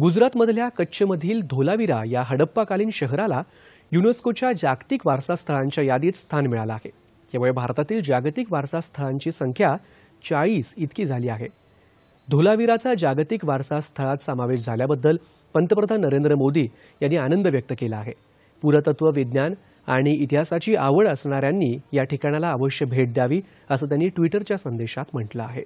गुजरातमधल्या कच्छमधील धोलावीरा या हडप्पाकालीन शहराला युनेस्कोच्या जागतिक वारसा स्थळांच्या यादीत स्थान मिळालं आहे. यामुळे भारतातील जागतिक वारसा स्थळांची संख्या चाळीस इतकी झाली आहे. धोलावीराचा जागतिक वारसा स्थळात समावेश झाल्याबद्दल पंतप्रधान नरेंद्र मोदी यांनी आनंद व्यक्त केला आहे. पुरातत्व विज्ञान आणि इतिहासाची आवड असणाऱ्यांनी या ठिकाणाला अवश्य भेट द्यावी असं त्यांनी ट्विटरच्या संदेशात म्हटलं आहे.